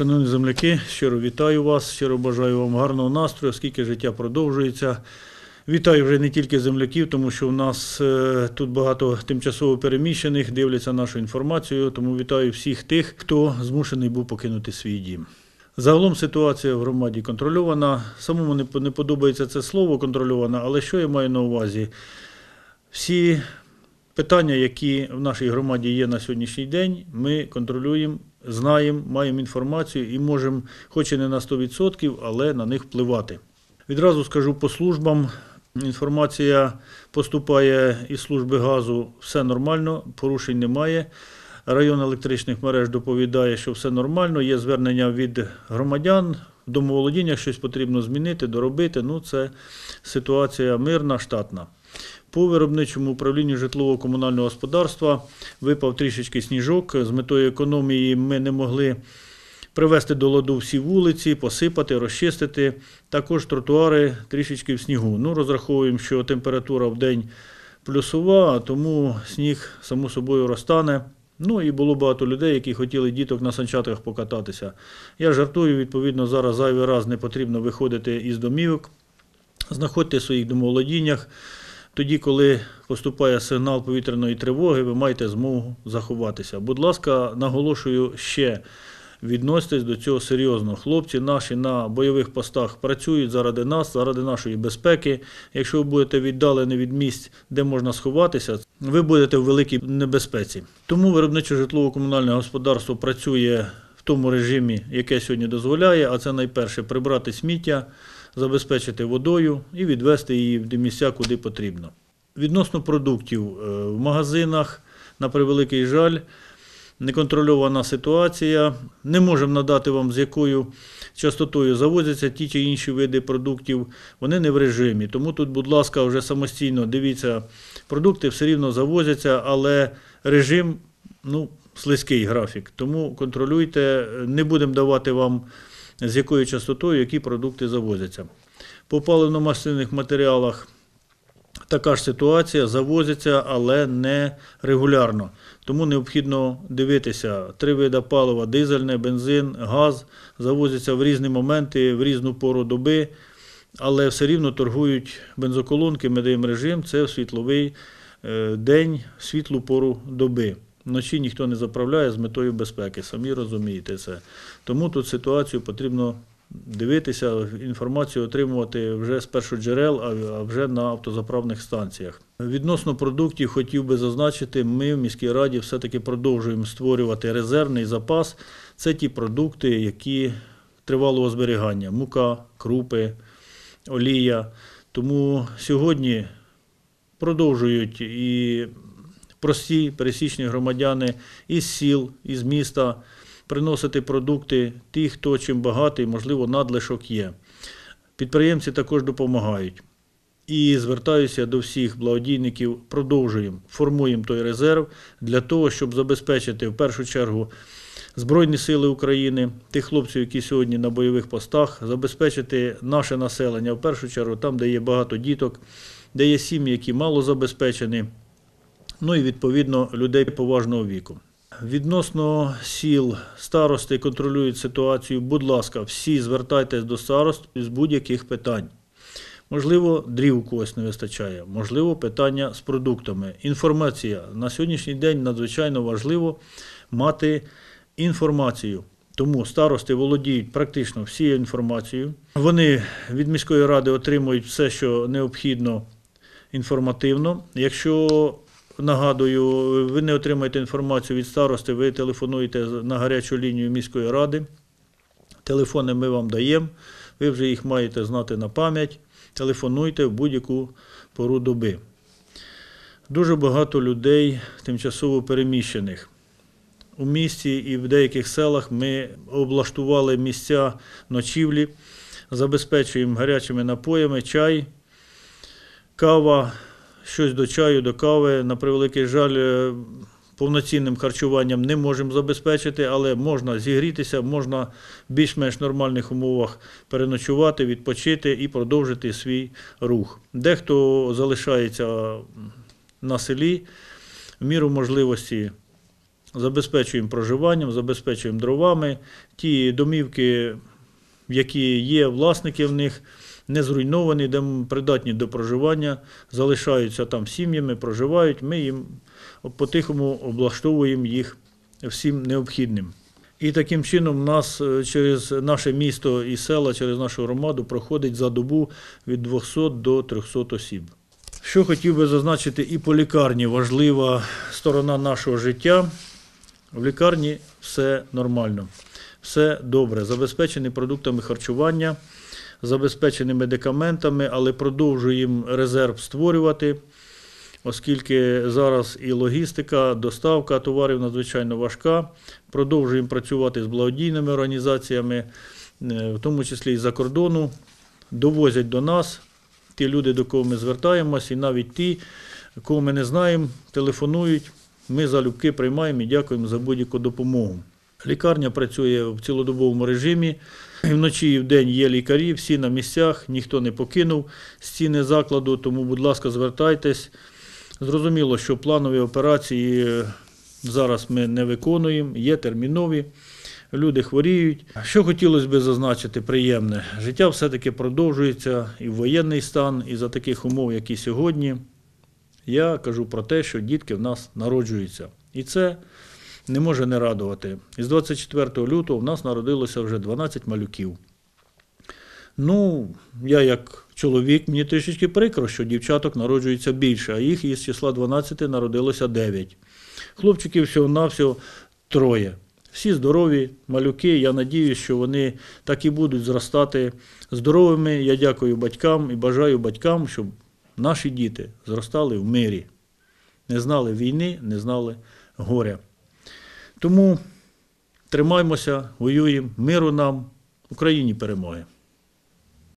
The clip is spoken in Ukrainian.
Шановні земляки, щиро вітаю вас, щиро бажаю вам гарного настрою, оскільки життя продовжується. Вітаю вже не тільки земляків, тому що в нас е, тут багато тимчасово переміщених, дивляться нашу інформацію, тому вітаю всіх тих, хто змушений був покинути свій дім. Загалом ситуація в громаді контрольована. Самому не подобається це слово контрольована, але що я маю на увазі? Всі питання, які в нашій громаді є на сьогоднішній день, ми контролюємо, знаємо, маємо інформацію і можемо, хоч і не на 100%, але на них впливати. Відразу скажу по службам. Інформація поступає із служби газу, все нормально, порушень немає. Район електричних мереж доповідає, що все нормально. Є звернення від громадян. В домоволодіннях щось потрібно змінити, доробити. Ну, це ситуація мирна, штатна. По виробничому управлінню житлово-комунального господарства випав трішечки сніжок. З метою економії ми не могли привести до ладу всі вулиці, посипати, розчистити. Також тротуари трішечки в снігу. Ну, розраховуємо, що температура в день плюсова, тому сніг само собою розтане. Ну і було багато людей, які хотіли діток на санчатах покататися. Я жартую, відповідно, зараз зайвий раз не потрібно виходити із домівок, знаходьте своїх домоволодіннях. Тоді, коли поступає сигнал повітряної тривоги, ви маєте змогу заховатися. Будь ласка, наголошую ще. Відноситесь до цього серйозно. Хлопці наші на бойових постах працюють заради нас, заради нашої безпеки. Якщо ви будете віддалені від місць, де можна сховатися, ви будете в великій небезпеці. Тому виробниче житлово-комунальне господарство працює в тому режимі, яке сьогодні дозволяє, а це найперше прибрати сміття, забезпечити водою і відвести її в місця, куди потрібно. Відносно продуктів е, в магазинах, на превеликий жаль, неконтрольована ситуація. Не можемо надати вам, з якою частотою завозяться ті чи інші види продуктів. Вони не в режимі. Тому тут, будь ласка, вже самостійно дивіться, продукти все рівно завозяться, але режим ну, слизький графік. Тому контролюйте, не будемо давати вам з якою частотою які продукти завозяться. По паливно-мастильних матеріалах така ж ситуація, завозяться, але не регулярно. Тому необхідно дивитися три види палива: дизельне, бензин, газ завозяться в різні моменти, в різну пору доби, але все рівно торгують бензоколонки, ми даємо режим, це в світловий е, день, в світлу пору доби. Вночі ніхто не заправляє з метою безпеки, самі розумієте це. Тому тут ситуацію потрібно дивитися, інформацію отримувати вже з першоджерел, а а вже на автозаправних станціях. Відносно продуктів хотів би зазначити, ми в міській раді все-таки продовжуємо створювати резервний запас. Це ті продукти, які тривалого зберігання: мука, крупи, олія. Тому сьогодні продовжують і прості пересічні громадяни із сіл, із міста приносити продукти, ті, хто чим багатий, можливо, надлишок є. Підприємці також допомагають. І звертаюся до всіх благодійників, продовжуємо, формуємо той резерв для того, щоб забезпечити в першу чергу Збройні Сили України, тих хлопців, які сьогодні на бойових постах, забезпечити наше населення в першу чергу, там, де є багато діток, де є сім'ї, які мало забезпечені, ну і відповідно людей поважного віку. Відносно сіл старости контролюють ситуацію. Будь ласка, всі звертайтесь до старост з будь-яких питань. Можливо, дрів когось не вистачає, можливо, питання з продуктами. Інформація на сьогоднішній день надзвичайно важливо мати інформацію. Тому старости володіють практично всією інформацією. Вони від міської ради отримують все, що необхідно інформативно. Якщо нагадую, ви не отримаєте інформацію від старости, ви телефонуєте на гарячу лінію міської ради. Телефони ми вам даємо, ви вже їх маєте знати на пам'ять. Телефонуйте в будь-яку пору доби. Дуже багато людей тимчасово переміщених. У місті і в деяких селах ми облаштували місця ночівлі, забезпечуємо гарячими напоями, чай, кава, щось до чаю, до кави. На превеликий жаль, е, повноцінним харчуванням не можемо забезпечити, але можна зігрітися, можна в більш-менш нормальних умовах переночувати, відпочити і продовжити свій рух. Дехто залишається на селі в міру можливості забезпечуємо проживанням, забезпечуємо дровами. Ті домівки, які є, власники в них не зруйновані, де придатні до проживання, залишаються там сім'ями, проживають. Ми їм по-тихому облаштовуємо їх всім необхідним. І таким чином нас е, через наше місто і села, через нашу громаду проходить за добу від 200 до 300 осіб. Що хотів би зазначити, і по лікарні важлива сторона нашого життя. В лікарні все нормально, все добре, забезпечені продуктами харчування, забезпечені медикаментами, але продовжуємо резерв створювати, оскільки зараз і логістика, доставка товарів надзвичайно важка. Продовжуємо працювати з благодійними організаціями, е, в тому числі і за кордону, довозять до нас ті люди, до кого ми звертаємося, і навіть ті, кого ми не знаємо, телефонують. Ми залюбки приймаємо і дякуємо за будь-яку допомогу. Лікарня працює в цілодобовому режимі. І вночі і вдень є лікарі, всі на місцях, ніхто не покинув стіни закладу, тому, будь ласка, звертайтесь. Зрозуміло, що планові операції зараз ми не виконуємо, є термінові. Люди хворіють. Що хотілося б зазначити, приємне. Життя все-таки продовжується і в воєнний стан, і за таких умов, які сьогодні. Я кажу про те, що дітки в нас народжуються. І це не може не радувати. Із 24 лютого в нас народилося вже 12 малюків. Ну, я як чоловік, мені трішечки прикро, що дівчаток народжується більше, а їх із числа 12 народилося 9. Хлопчиків всього-навсього троє. Всі здорові малюки. Я надіюся, що вони так і будуть зростати здоровими. Я дякую батькам і бажаю батькам, щоб наші діти зростали в мирі, не знали війни, не знали горя. Тому тримаймося, воюємо, миру нам, Україні перемоги.